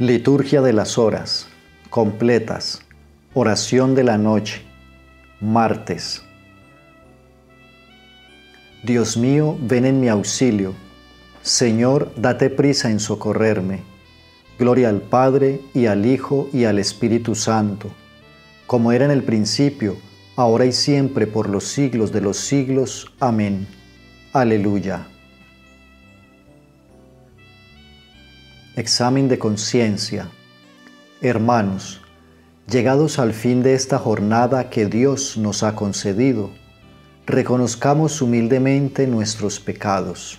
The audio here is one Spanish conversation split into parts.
Liturgia de las horas, completas, oración de la noche, martes. Dios mío, ven en mi auxilio. Señor, date prisa en socorrerme. Gloria al Padre y al Hijo y al Espíritu Santo, como era en el principio, ahora y siempre, por los siglos de los siglos. Amén. Aleluya. Examen de conciencia. Hermanos, llegados al fin de esta jornada que Dios nos ha concedido, reconozcamos humildemente nuestros pecados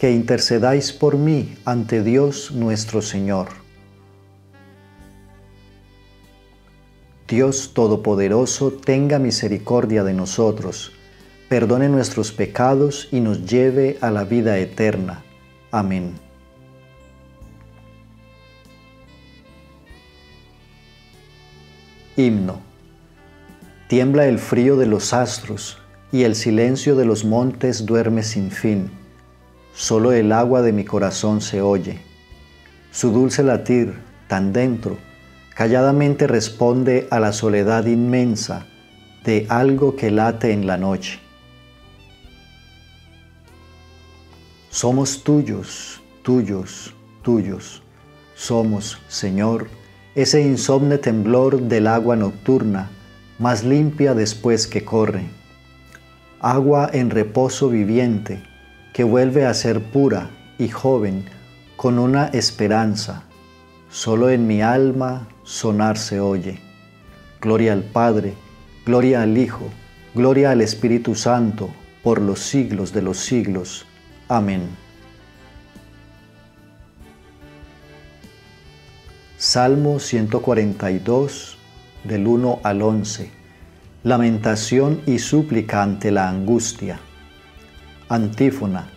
que intercedáis por mí ante Dios nuestro Señor. Dios Todopoderoso tenga misericordia de nosotros, perdone nuestros pecados y nos lleve a la vida eterna. Amén. Himno. Tiembla el frío de los astros y el silencio de los montes duerme sin fin solo el agua de mi corazón se oye. Su dulce latir, tan dentro, calladamente responde a la soledad inmensa de algo que late en la noche. Somos tuyos, tuyos, tuyos. Somos, Señor, ese insomne temblor del agua nocturna, más limpia después que corre. Agua en reposo viviente, que vuelve a ser pura y joven con una esperanza. Solo en mi alma sonar se oye. Gloria al Padre, gloria al Hijo, gloria al Espíritu Santo, por los siglos de los siglos. Amén. Salmo 142, del 1 al 11. Lamentación y súplica ante la angustia. Antífona.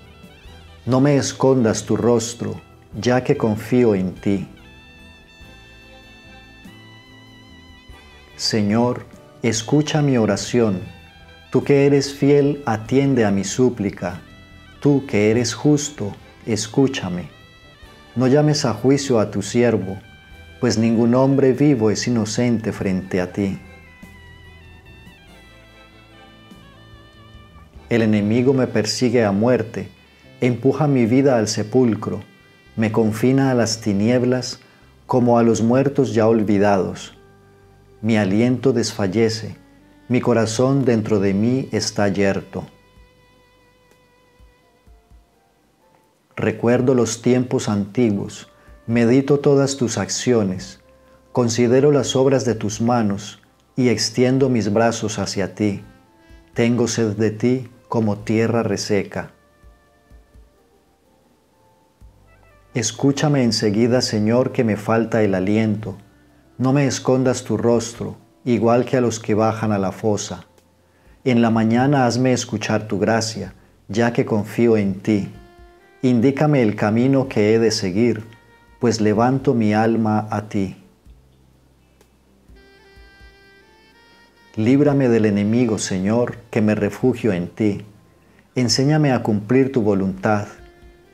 No me escondas tu rostro, ya que confío en ti. Señor, escucha mi oración. Tú que eres fiel, atiende a mi súplica. Tú que eres justo, escúchame. No llames a juicio a tu siervo, pues ningún hombre vivo es inocente frente a ti. El enemigo me persigue a muerte, empuja mi vida al sepulcro, me confina a las tinieblas como a los muertos ya olvidados. Mi aliento desfallece, mi corazón dentro de mí está yerto. Recuerdo los tiempos antiguos, medito todas tus acciones, considero las obras de tus manos y extiendo mis brazos hacia ti. Tengo sed de ti como tierra reseca. Escúchame enseguida, Señor, que me falta el aliento. No me escondas tu rostro, igual que a los que bajan a la fosa. En la mañana hazme escuchar tu gracia, ya que confío en ti. Indícame el camino que he de seguir, pues levanto mi alma a ti. Líbrame del enemigo, Señor, que me refugio en ti. Enséñame a cumplir tu voluntad,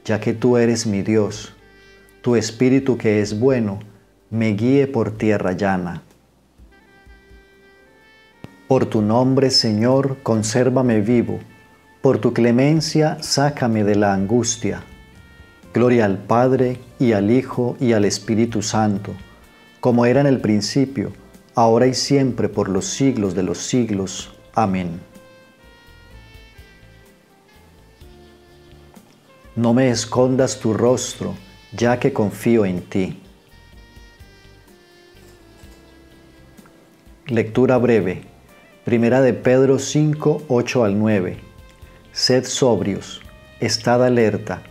ya que tú eres mi Dios. Tu Espíritu que es bueno, me guíe por tierra llana. Por tu nombre, Señor, consérvame vivo. Por tu clemencia, sácame de la angustia. Gloria al Padre, y al Hijo, y al Espíritu Santo, como era en el principio, ahora y siempre, por los siglos de los siglos. Amén. No me escondas tu rostro, ya que confío en ti. Lectura breve. Primera de Pedro 5, 8 al 9. Sed sobrios, estad alerta,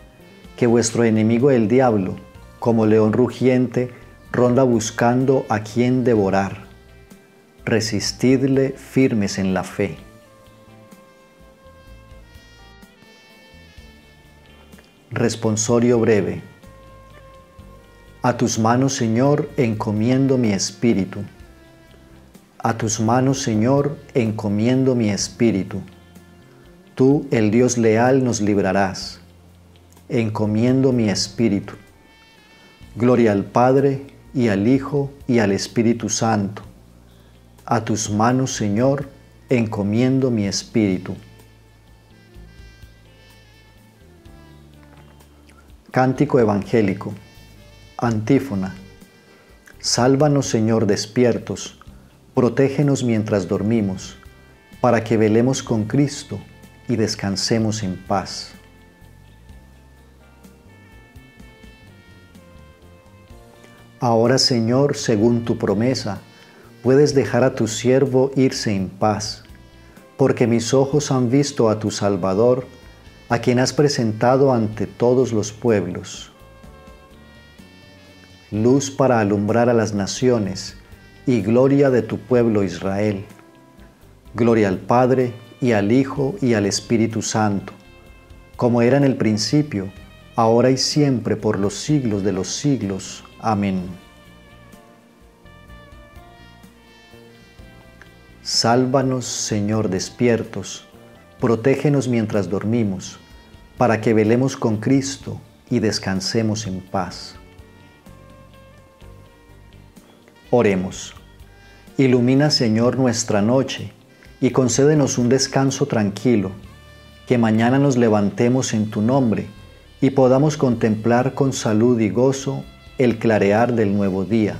que vuestro enemigo el diablo, como león rugiente, ronda buscando a quien devorar. Resistidle firmes en la fe. Responsorio breve. A tus manos, Señor, encomiendo mi espíritu. A tus manos, Señor, encomiendo mi espíritu. Tú, el Dios leal, nos librarás. Encomiendo mi espíritu. Gloria al Padre, y al Hijo, y al Espíritu Santo. A tus manos, Señor, encomiendo mi espíritu. Cántico Evangélico. Antífona. Sálvanos, Señor, despiertos Protégenos mientras dormimos, para que velemos con Cristo y descansemos en paz. Ahora, Señor, según tu promesa, puedes dejar a tu siervo irse en paz, porque mis ojos han visto a tu Salvador, a quien has presentado ante todos los pueblos. Luz para alumbrar a las naciones y gloria de tu pueblo Israel. Gloria al Padre, y al Hijo, y al Espíritu Santo, como era en el principio, ahora y siempre, por los siglos de los siglos. Amén. Sálvanos, Señor, despiertos, protégenos mientras dormimos, para que velemos con Cristo y descansemos en paz. Oremos. Ilumina, Señor, nuestra noche y concédenos un descanso tranquilo, que mañana nos levantemos en tu nombre y podamos contemplar con salud y gozo el clarear del nuevo día.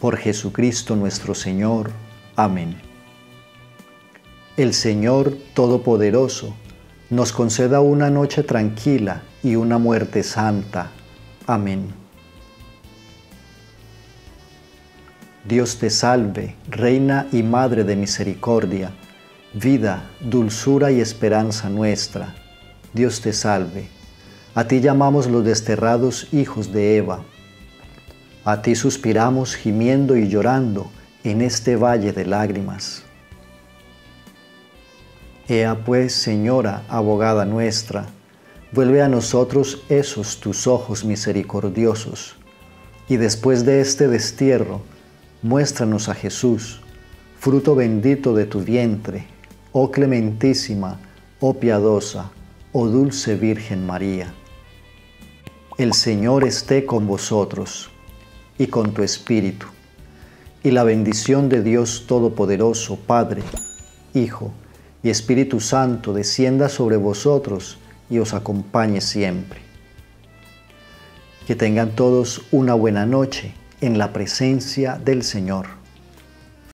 Por Jesucristo nuestro Señor. Amén. El Señor Todopoderoso nos conceda una noche tranquila y una muerte santa. Amén. Dios te salve, Reina y Madre de Misericordia, vida, dulzura y esperanza nuestra. Dios te salve. A ti llamamos los desterrados hijos de Eva. A ti suspiramos gimiendo y llorando en este valle de lágrimas. Ea pues, Señora, abogada nuestra, vuelve a nosotros esos tus ojos misericordiosos, y después de este destierro, Muéstranos a Jesús, fruto bendito de tu vientre, oh clementísima, oh piadosa, oh dulce Virgen María. El Señor esté con vosotros y con tu espíritu, y la bendición de Dios Todopoderoso, Padre, Hijo y Espíritu Santo descienda sobre vosotros y os acompañe siempre. Que tengan todos una buena noche en la presencia del Señor.